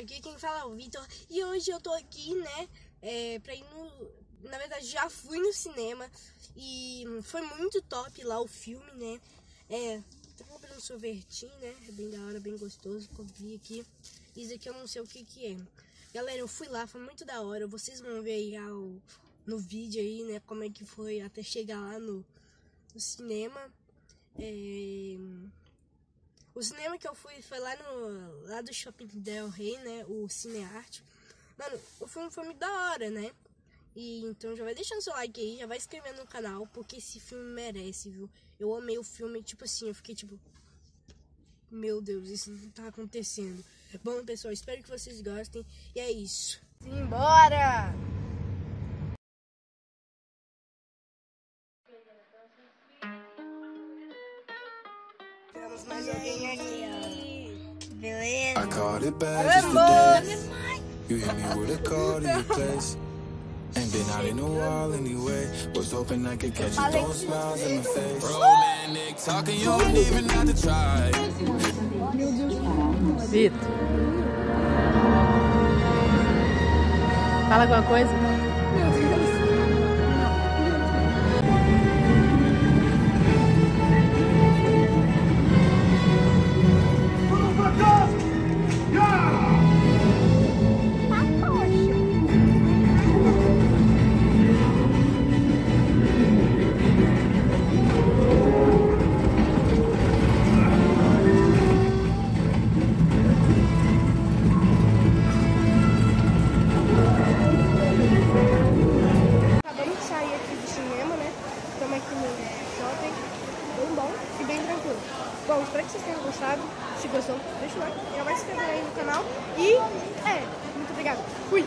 aqui quem fala é o Vitor e hoje eu tô aqui, né, é, pra ir no... Na verdade, já fui no cinema e foi muito top lá o filme, né, é... Tô comprando um sorvetinho, né, é bem da hora, bem gostoso, comprei aqui. Isso aqui eu não sei o que que é. Galera, eu fui lá, foi muito da hora, vocês vão ver aí ao, no vídeo aí, né, como é que foi até chegar lá no, no cinema. É... O cinema que eu fui foi lá no lá do Shopping Del Rey, né? O Cinearte. Mano, o filme foi muito da hora, né? E então já vai deixando seu like aí, já vai inscrevendo no canal, porque esse filme merece, viu? Eu amei o filme, tipo assim, eu fiquei tipo. Meu Deus, isso não tá acontecendo. Bom, pessoal, espero que vocês gostem. E é isso. Simbora! Temos mais alguém aqui, ó. Beleza? I caught it bad just. You hit me with a call to your place. Ain't been out in a while anyway. Was hoping I could catch you throwing smiles in my face. Romantic talking, you don't even have to try. Vitor. Fala alguma coisa? No shopping. Bem bom e bem tranquilo. Bom, espero que vocês tenham gostado. Se gostou, deixa o like. Já vai se inscrever aí no canal. E é, muito obrigado. Fui!